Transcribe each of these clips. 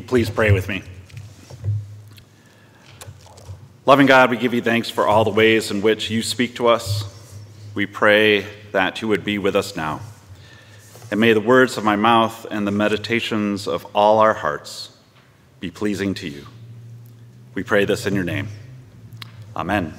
you please pray with me? Loving God, we give you thanks for all the ways in which you speak to us. We pray that you would be with us now. And may the words of my mouth and the meditations of all our hearts be pleasing to you. We pray this in your name. Amen.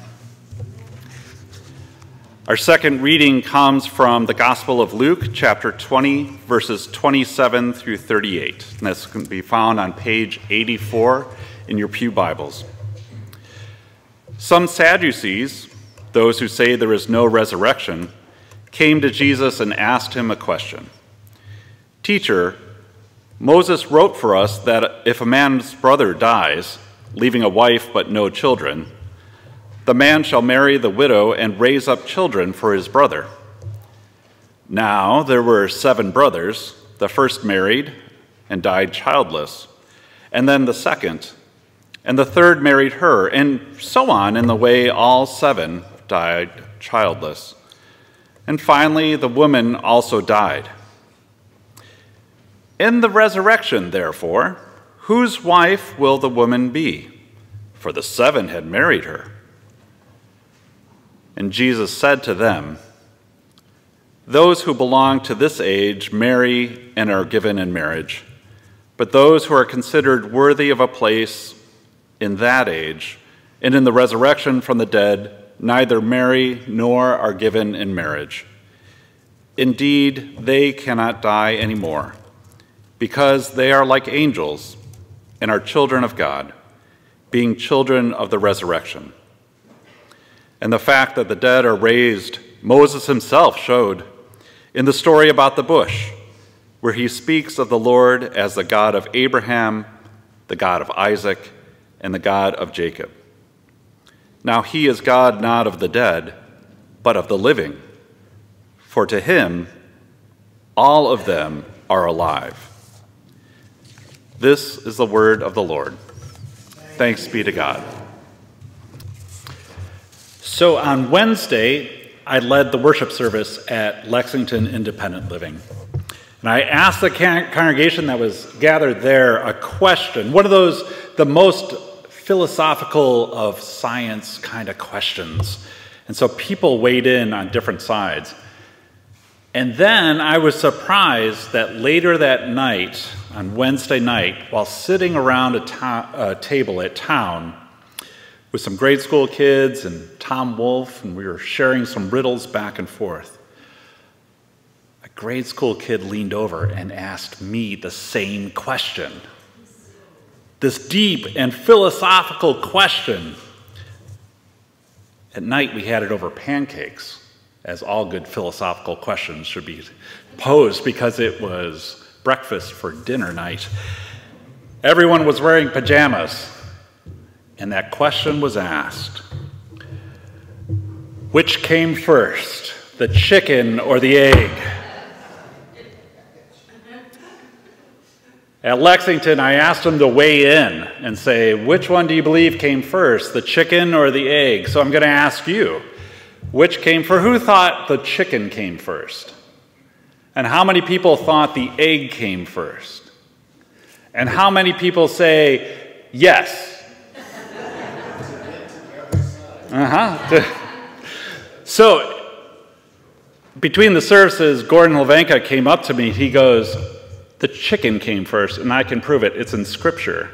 Our second reading comes from the Gospel of Luke, chapter 20, verses 27 through 38. And this can be found on page 84 in your Pew Bibles. Some Sadducees, those who say there is no resurrection, came to Jesus and asked him a question Teacher, Moses wrote for us that if a man's brother dies, leaving a wife but no children, the man shall marry the widow and raise up children for his brother. Now there were seven brothers. The first married and died childless, and then the second, and the third married her, and so on in the way all seven died childless. And finally, the woman also died. In the resurrection, therefore, whose wife will the woman be? For the seven had married her. And Jesus said to them, Those who belong to this age marry and are given in marriage, but those who are considered worthy of a place in that age and in the resurrection from the dead neither marry nor are given in marriage. Indeed, they cannot die anymore, because they are like angels and are children of God, being children of the resurrection and the fact that the dead are raised, Moses himself showed in the story about the bush, where he speaks of the Lord as the God of Abraham, the God of Isaac, and the God of Jacob. Now he is God not of the dead, but of the living, for to him all of them are alive. This is the word of the Lord. Thanks be to God. So on Wednesday, I led the worship service at Lexington Independent Living. And I asked the congregation that was gathered there a question, one of those, the most philosophical of science kind of questions. And so people weighed in on different sides. And then I was surprised that later that night, on Wednesday night, while sitting around a, a table at town, with some grade school kids and Tom Wolfe, and we were sharing some riddles back and forth. A grade school kid leaned over and asked me the same question. This deep and philosophical question. At night, we had it over pancakes, as all good philosophical questions should be posed because it was breakfast for dinner night. Everyone was wearing pajamas and that question was asked Which came first, the chicken or the egg? At Lexington, I asked them to weigh in and say, which one do you believe came first, the chicken or the egg? So I'm going to ask you, which came first? Who thought the chicken came first? And how many people thought the egg came first? And how many people say, yes, uh huh. so, between the services, Gordon Levanka came up to me. He goes, The chicken came first, and I can prove it. It's in Scripture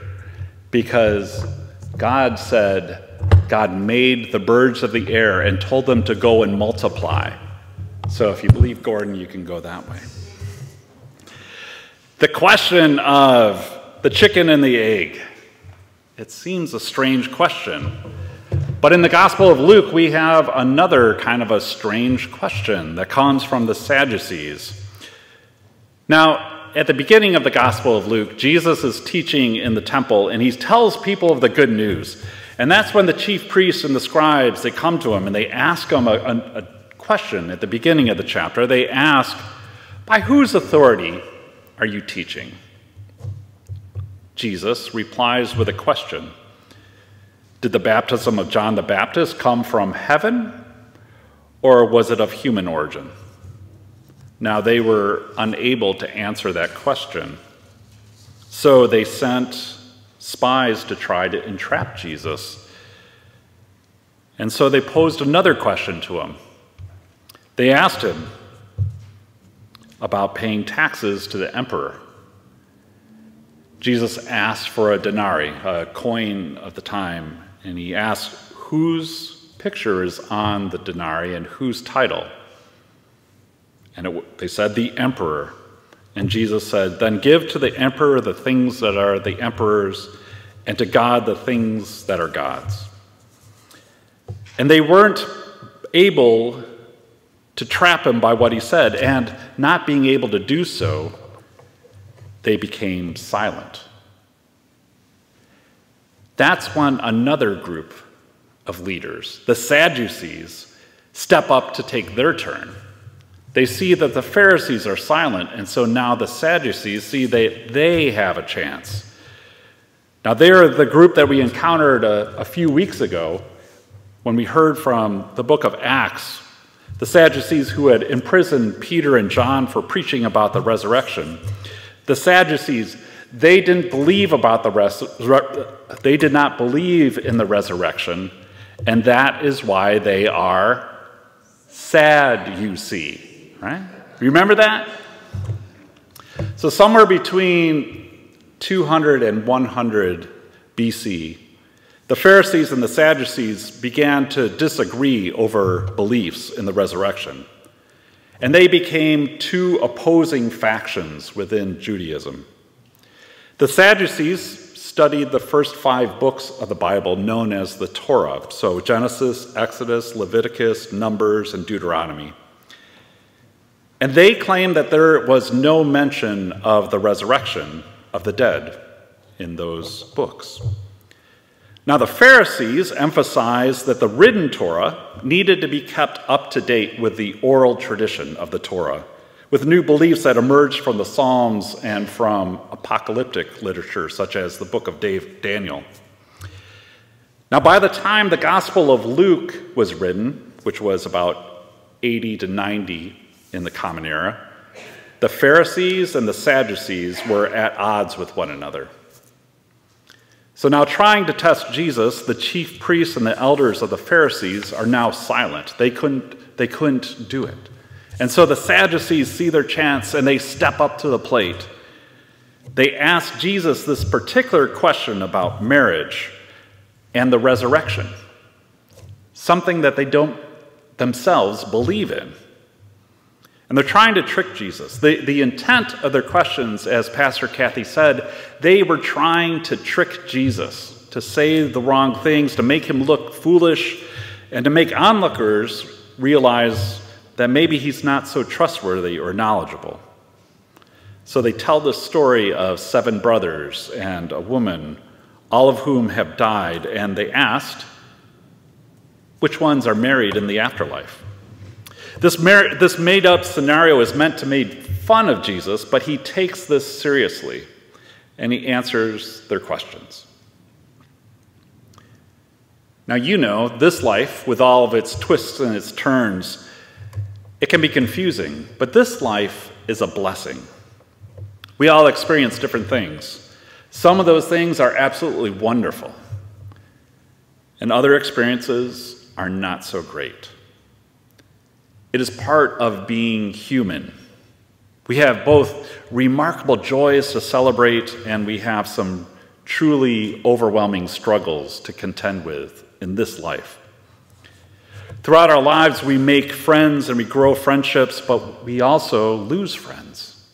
because God said, God made the birds of the air and told them to go and multiply. So, if you believe Gordon, you can go that way. The question of the chicken and the egg. It seems a strange question. But in the Gospel of Luke, we have another kind of a strange question that comes from the Sadducees. Now, at the beginning of the Gospel of Luke, Jesus is teaching in the temple and he tells people of the good news. And that's when the chief priests and the scribes, they come to him and they ask him a, a, a question at the beginning of the chapter. They ask, By whose authority are you teaching? Jesus replies with a question. Did the baptism of John the Baptist come from heaven or was it of human origin? Now, they were unable to answer that question. So they sent spies to try to entrap Jesus. And so they posed another question to him. They asked him about paying taxes to the emperor. Jesus asked for a denarii, a coin of the time, and he asked whose picture is on the denarii and whose title. And it, they said, the emperor. And Jesus said, Then give to the emperor the things that are the emperor's, and to God the things that are God's. And they weren't able to trap him by what he said, and not being able to do so, they became silent. That's when another group of leaders, the Sadducees, step up to take their turn. They see that the Pharisees are silent, and so now the Sadducees see that they have a chance. Now, they're the group that we encountered a, a few weeks ago when we heard from the book of Acts, the Sadducees who had imprisoned Peter and John for preaching about the resurrection. The Sadducees, they didn't believe about the res- they did not believe in the resurrection, and that is why they are sad, you see, right? Remember that? So somewhere between 200 and 100 BC, the Pharisees and the Sadducees began to disagree over beliefs in the resurrection. And they became two opposing factions within Judaism. The Sadducees studied the first five books of the Bible known as the Torah, so Genesis, Exodus, Leviticus, Numbers, and Deuteronomy. And they claimed that there was no mention of the resurrection of the dead in those books. Now, the Pharisees emphasized that the written Torah needed to be kept up to date with the oral tradition of the Torah, with new beliefs that emerged from the Psalms and from apocalyptic literature, such as the book of Daniel. Now, by the time the Gospel of Luke was written, which was about 80 to 90 in the Common Era, the Pharisees and the Sadducees were at odds with one another. So now, trying to test Jesus, the chief priests and the elders of the Pharisees are now silent. They couldn't, they couldn't do it. And so the Sadducees see their chance and they step up to the plate. They ask Jesus this particular question about marriage and the resurrection, something that they don't themselves believe in. And they're trying to trick Jesus. The, the intent of their questions, as Pastor Kathy said, they were trying to trick Jesus, to say the wrong things, to make him look foolish, and to make onlookers realize that maybe he's not so trustworthy or knowledgeable. So they tell the story of seven brothers and a woman, all of whom have died, and they asked, which ones are married in the afterlife? This, this made up scenario is meant to make fun of Jesus, but he takes this seriously and he answers their questions. Now, you know, this life, with all of its twists and its turns, it can be confusing, but this life is a blessing. We all experience different things. Some of those things are absolutely wonderful, and other experiences are not so great. It is part of being human. We have both remarkable joys to celebrate, and we have some truly overwhelming struggles to contend with in this life. Throughout our lives, we make friends and we grow friendships, but we also lose friends,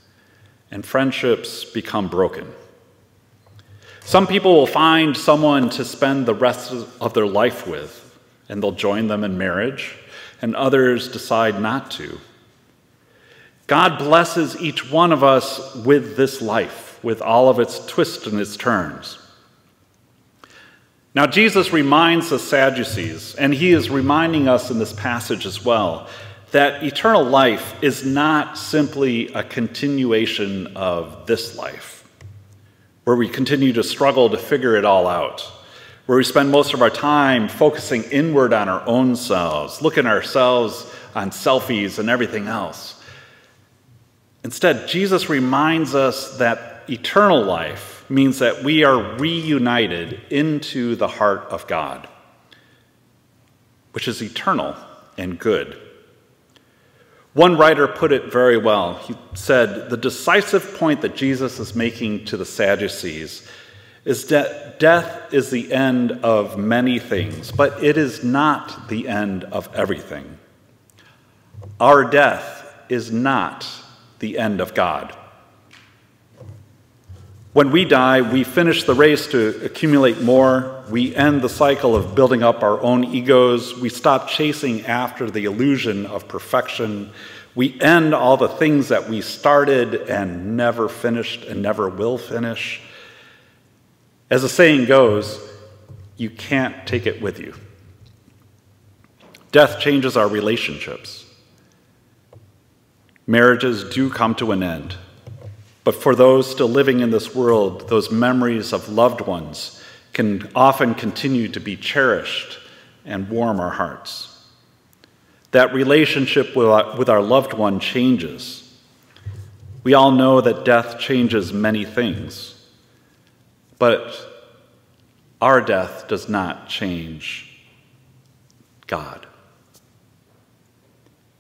and friendships become broken. Some people will find someone to spend the rest of their life with, and they'll join them in marriage and others decide not to. God blesses each one of us with this life, with all of its twists and its turns. Now, Jesus reminds the Sadducees, and he is reminding us in this passage as well, that eternal life is not simply a continuation of this life, where we continue to struggle to figure it all out where we spend most of our time focusing inward on our own selves, looking at ourselves on selfies and everything else. Instead, Jesus reminds us that eternal life means that we are reunited into the heart of God, which is eternal and good. One writer put it very well. He said, The decisive point that Jesus is making to the Sadducees is that death is the end of many things, but it is not the end of everything. Our death is not the end of God. When we die, we finish the race to accumulate more. We end the cycle of building up our own egos. We stop chasing after the illusion of perfection. We end all the things that we started and never finished and never will finish. As the saying goes, you can't take it with you. Death changes our relationships. Marriages do come to an end. But for those still living in this world, those memories of loved ones can often continue to be cherished and warm our hearts. That relationship with our loved one changes. We all know that death changes many things. But our death does not change God.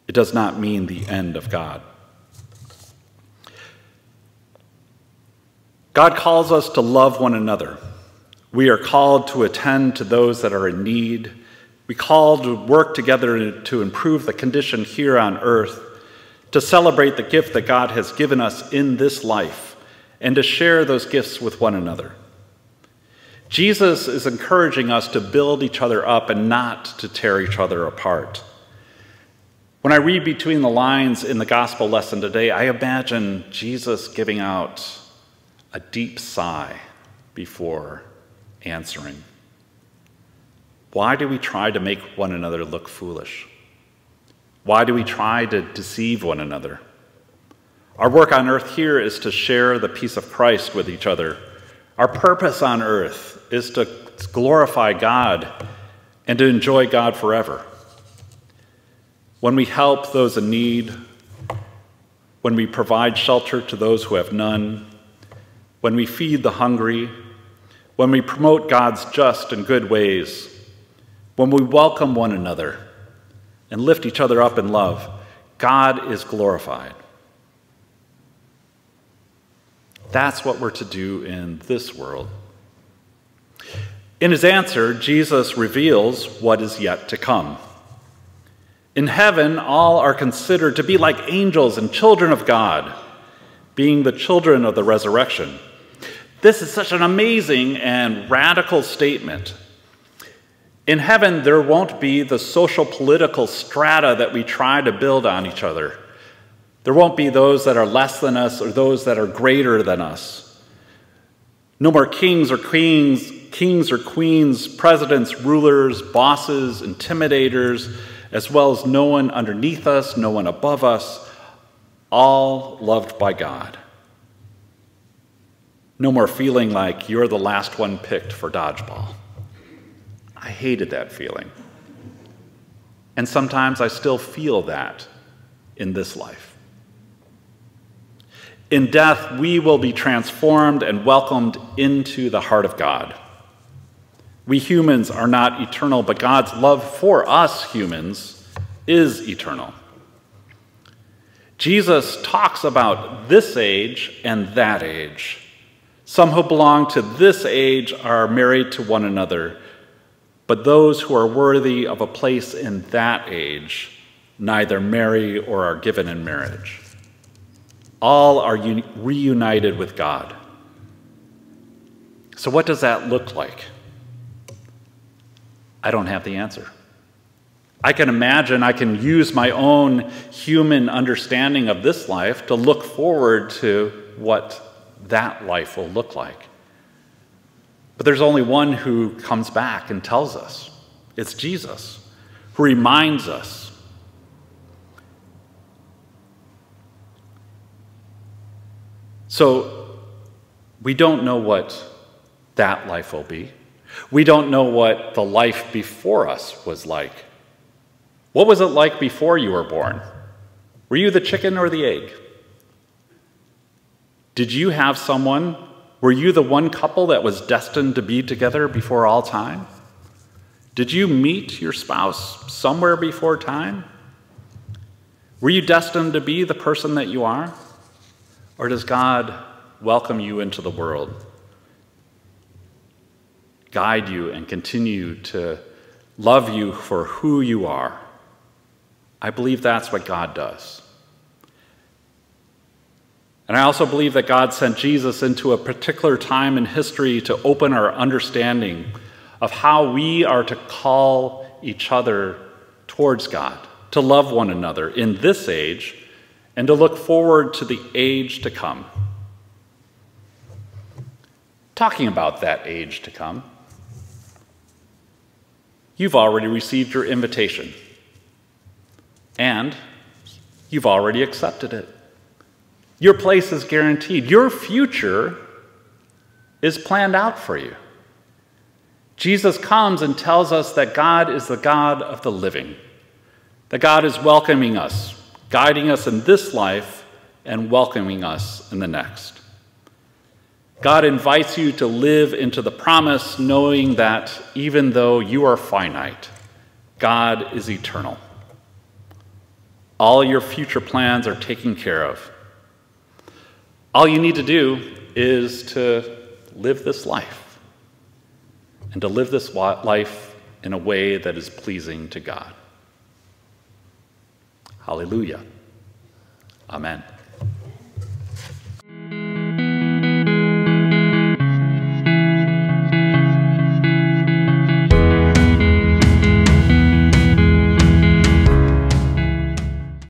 It does not mean the end of God. God calls us to love one another. We are called to attend to those that are in need. We call to work together to improve the condition here on earth, to celebrate the gift that God has given us in this life, and to share those gifts with one another. Jesus is encouraging us to build each other up and not to tear each other apart. When I read between the lines in the gospel lesson today, I imagine Jesus giving out a deep sigh before answering. Why do we try to make one another look foolish? Why do we try to deceive one another? Our work on earth here is to share the peace of Christ with each other. Our purpose on earth is to glorify God and to enjoy God forever. When we help those in need, when we provide shelter to those who have none, when we feed the hungry, when we promote God's just and good ways, when we welcome one another and lift each other up in love, God is glorified. That's what we're to do in this world. In his answer, Jesus reveals what is yet to come. In heaven, all are considered to be like angels and children of God, being the children of the resurrection. This is such an amazing and radical statement. In heaven, there won't be the social political strata that we try to build on each other. There won't be those that are less than us or those that are greater than us. No more kings or queens kings or queens, presidents, rulers, bosses, intimidators, as well as no one underneath us, no one above us, all loved by God. No more feeling like you're the last one picked for dodgeball. I hated that feeling. And sometimes I still feel that in this life. In death, we will be transformed and welcomed into the heart of God. We humans are not eternal, but God's love for us humans is eternal. Jesus talks about this age and that age. Some who belong to this age are married to one another, but those who are worthy of a place in that age neither marry or are given in marriage. All are reunited with God. So, what does that look like? I don't have the answer. I can imagine, I can use my own human understanding of this life to look forward to what that life will look like. But there's only one who comes back and tells us it's Jesus, who reminds us. So we don't know what that life will be. We don't know what the life before us was like. What was it like before you were born? Were you the chicken or the egg? Did you have someone? Were you the one couple that was destined to be together before all time? Did you meet your spouse somewhere before time? Were you destined to be the person that you are? Or does God welcome you into the world, guide you, and continue to love you for who you are? I believe that's what God does. And I also believe that God sent Jesus into a particular time in history to open our understanding of how we are to call each other towards God, to love one another in this age, and to look forward to the age to come. Talking about that age to come, you've already received your invitation, and you've already accepted it. Your place is guaranteed. Your future is planned out for you. Jesus comes and tells us that God is the God of the living, that God is welcoming us, guiding us in this life, and welcoming us in the next. God invites you to live into the promise, knowing that even though you are finite, God is eternal. All your future plans are taken care of. All you need to do is to live this life and to live this life in a way that is pleasing to God. Hallelujah. Amen.